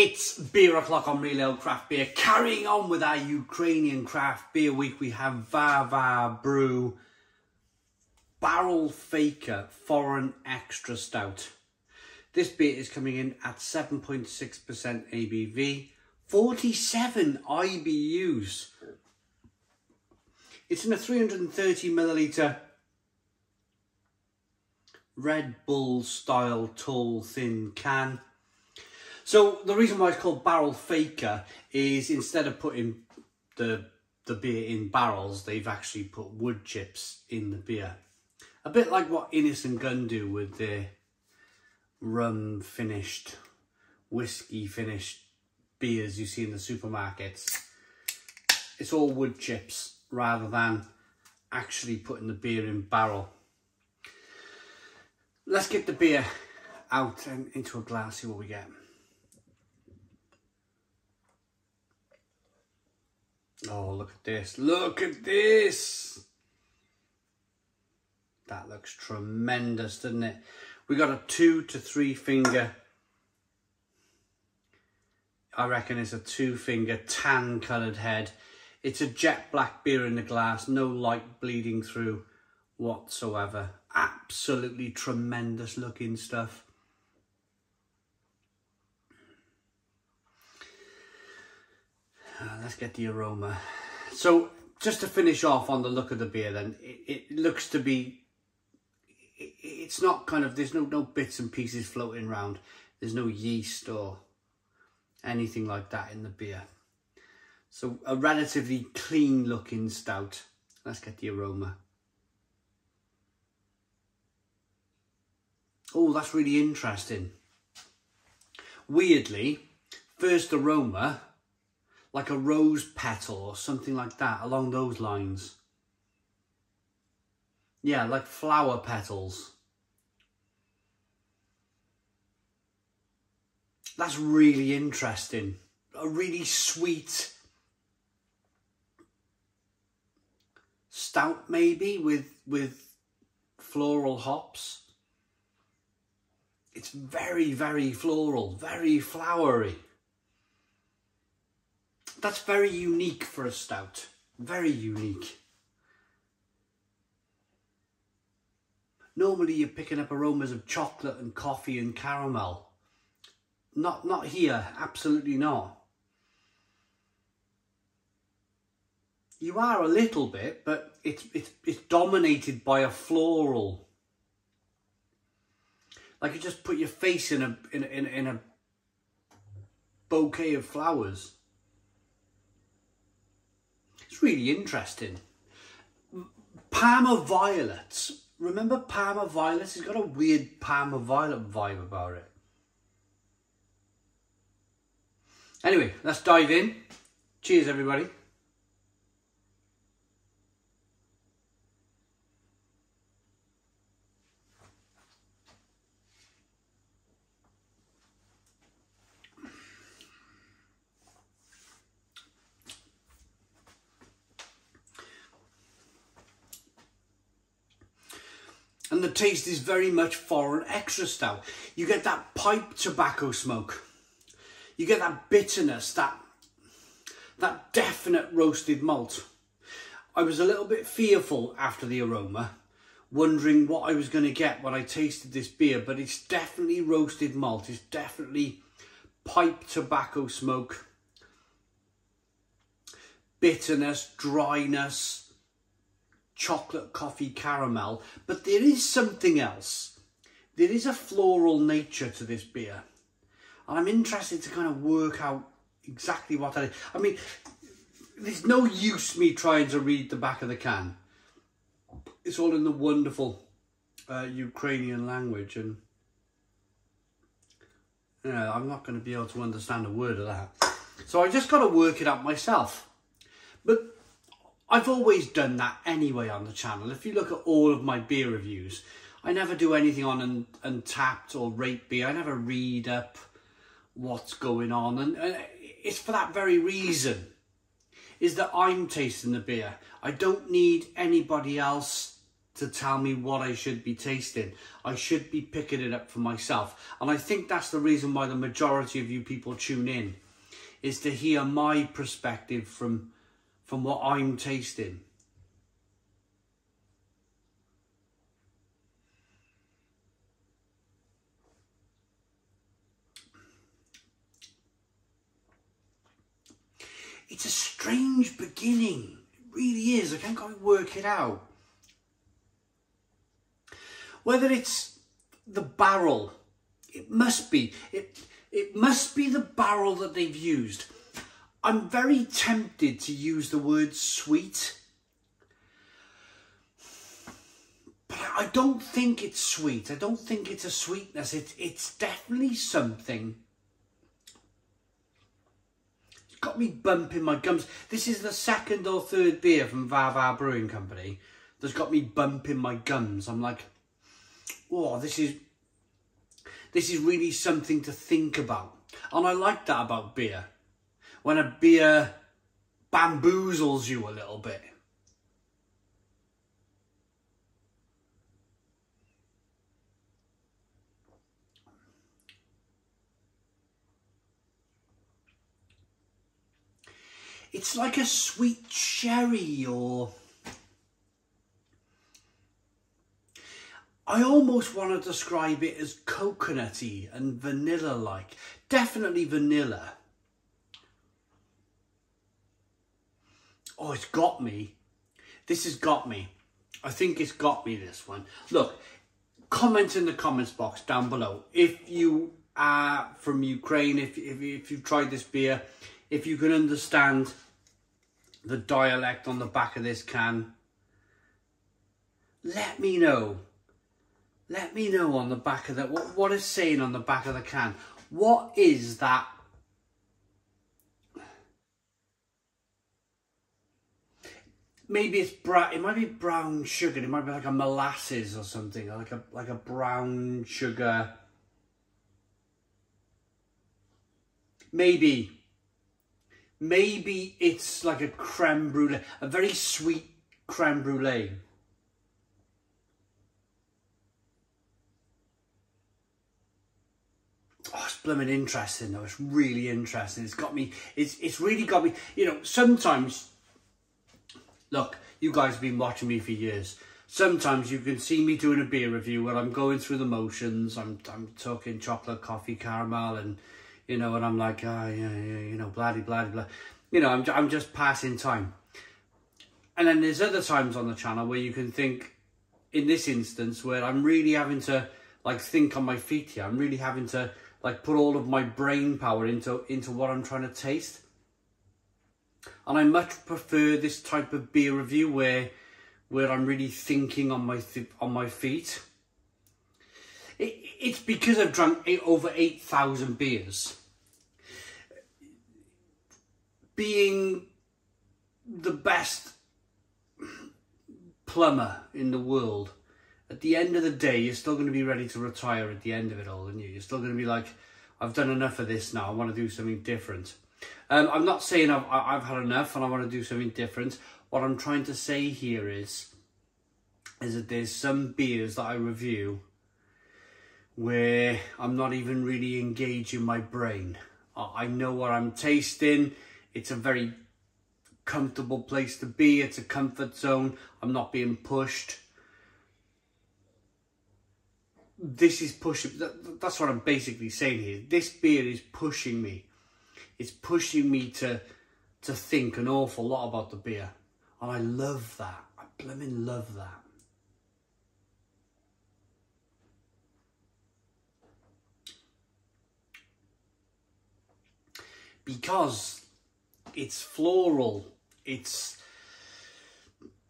It's beer o'clock on Real Ale Craft Beer. Carrying on with our Ukrainian craft beer week, we have Varvar Brew Barrel Faker Foreign Extra Stout. This beer is coming in at 7.6% ABV, 47 IBUs. It's in a 330 milliliter Red Bull style tall thin can. So the reason why it's called barrel faker is instead of putting the the beer in barrels, they've actually put wood chips in the beer. A bit like what Innis and Gunn do with their rum finished, whiskey finished beers you see in the supermarkets. It's all wood chips rather than actually putting the beer in barrel. Let's get the beer out and into a glass, see what we get. Oh, look at this. Look at this. That looks tremendous, doesn't it? We got a two to three finger. I reckon it's a two finger tan coloured head. It's a jet black beer in the glass. No light bleeding through whatsoever. Absolutely tremendous looking stuff. Uh, let's get the aroma. So just to finish off on the look of the beer then, it, it looks to be, it, it's not kind of, there's no, no bits and pieces floating around. There's no yeast or anything like that in the beer. So a relatively clean looking stout. Let's get the aroma. Oh, that's really interesting. Weirdly, first aroma like a rose petal or something like that, along those lines. Yeah, like flower petals. That's really interesting. A really sweet stout maybe with with floral hops. It's very, very floral, very flowery. That's very unique for a stout. Very unique. Normally you're picking up aromas of chocolate and coffee and caramel. Not, not here, absolutely not. You are a little bit, but it's, it's, it's dominated by a floral. Like you just put your face in a, in, in, in a bouquet of flowers. Really interesting. Parma Violets. Remember Parma Violets? It's got a weird Parma Violet vibe about it. Anyway, let's dive in. Cheers, everybody. And the taste is very much foreign extra stout. You get that pipe tobacco smoke. You get that bitterness, that, that definite roasted malt. I was a little bit fearful after the aroma, wondering what I was going to get when I tasted this beer, but it's definitely roasted malt. It's definitely pipe tobacco smoke, bitterness, dryness, chocolate coffee caramel, but there is something else. There is a floral nature to this beer. And I'm interested to kind of work out exactly what that is. I mean, there's no use me trying to read the back of the can. It's all in the wonderful uh, Ukrainian language and you know, I'm not going to be able to understand a word of that. So I just got to work it out myself. But I've always done that anyway on the channel. If you look at all of my beer reviews, I never do anything on un Untappd or RateBeer. I never read up what's going on. And, and it's for that very reason, is that I'm tasting the beer. I don't need anybody else to tell me what I should be tasting. I should be picking it up for myself. And I think that's the reason why the majority of you people tune in, is to hear my perspective from, from what I'm tasting. It's a strange beginning. It really is. I can't quite work it out. Whether it's the barrel, it must be. It, it must be the barrel that they've used. I'm very tempted to use the word sweet. But I don't think it's sweet. I don't think it's a sweetness. It, it's definitely something It's got me bumping my gums. This is the second or third beer from Varvar Brewing Company that's got me bumping my gums. I'm like, oh, this is this is really something to think about. And I like that about beer. When a beer bamboozles you a little bit. It's like a sweet cherry or... I almost want to describe it as coconutty and vanilla-like. Definitely vanilla. Oh, it's got me. This has got me. I think it's got me, this one. Look, comment in the comments box down below. If you are from Ukraine, if, if, if you've tried this beer, if you can understand the dialect on the back of this can, let me know. Let me know on the back of that, what, what is saying on the back of the can. What is that? Maybe it's brown, it might be brown sugar, it might be like a molasses or something, like a, like a brown sugar. Maybe Maybe it's like a creme brulee, a very sweet creme brulee. Oh, it's blooming interesting though. It's really interesting. It's got me, it's, it's really got me, you know, sometimes, look, you guys have been watching me for years. Sometimes you can see me doing a beer review where I'm going through the motions. I'm, I'm talking chocolate, coffee, caramel and you know, and I'm like, oh, yeah, yeah, you know, bloody, bloody, blah. You know, I'm, I'm just passing time. And then there's other times on the channel where you can think, in this instance, where I'm really having to, like, think on my feet here. I'm really having to, like, put all of my brain power into, into what I'm trying to taste. And I much prefer this type of beer review where, where I'm really thinking on my, on my feet. It, it's because I've drunk eight, over 8,000 beers. Being the best plumber in the world, at the end of the day, you're still going to be ready to retire at the end of it all, aren't you? You're still going to be like, I've done enough of this now, I want to do something different. Um, I'm not saying I've, I've had enough and I want to do something different. What I'm trying to say here is, is that there's some beers that I review where I'm not even really engaging my brain. I know what I'm tasting. It's a very comfortable place to be. It's a comfort zone. I'm not being pushed. This is pushing, that's what I'm basically saying here. This beer is pushing me. It's pushing me to, to think an awful lot about the beer. And I love that. I blooming love that. because it's floral, it's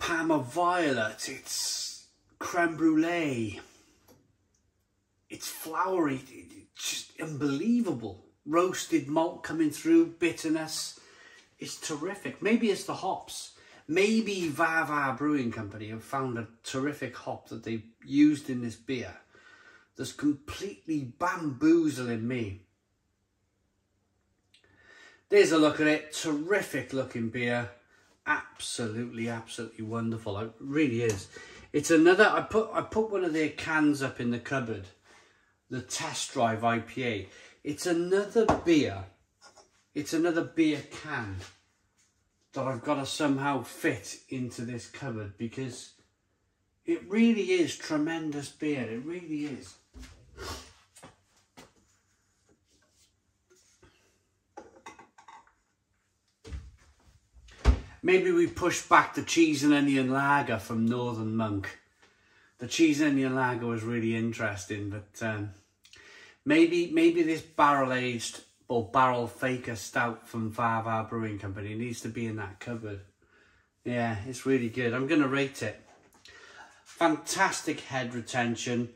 Parma violet, it's creme brulee, it's flowery, it's just unbelievable. Roasted malt coming through, bitterness, it's terrific. Maybe it's the hops. Maybe Varvar Brewing Company have found a terrific hop that they've used in this beer that's completely bamboozling me. There's a look at it. Terrific looking beer. Absolutely, absolutely wonderful. It really is. It's another, I put, I put one of their cans up in the cupboard, the Test Drive IPA. It's another beer, it's another beer can that I've got to somehow fit into this cupboard because it really is tremendous beer, it really is. Maybe we push back the cheese and onion lager from Northern Monk. The cheese and onion lager was really interesting, but um, maybe maybe this barrel aged or barrel faker stout from Var Brewing Company needs to be in that cupboard. Yeah, it's really good. I'm going to rate it. Fantastic head retention,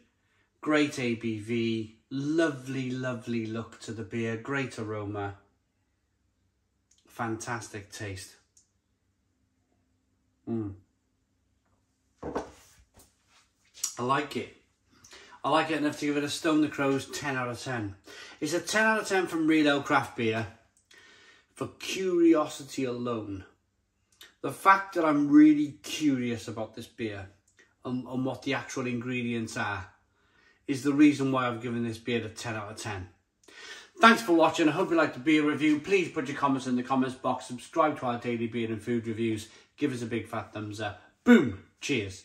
great ABV, lovely, lovely look to the beer, great aroma, fantastic taste. Mm. I like it. I like it enough to give it a Stone the Crows 10 out of 10. It's a 10 out of 10 from Real Craft Beer for curiosity alone. The fact that I'm really curious about this beer and, and what the actual ingredients are is the reason why I've given this beer a 10 out of 10. Thanks for watching. I hope you liked the beer review. Please put your comments in the comments box. Subscribe to our daily beer and food reviews. Give us a big fat thumbs up. Boom. Cheers.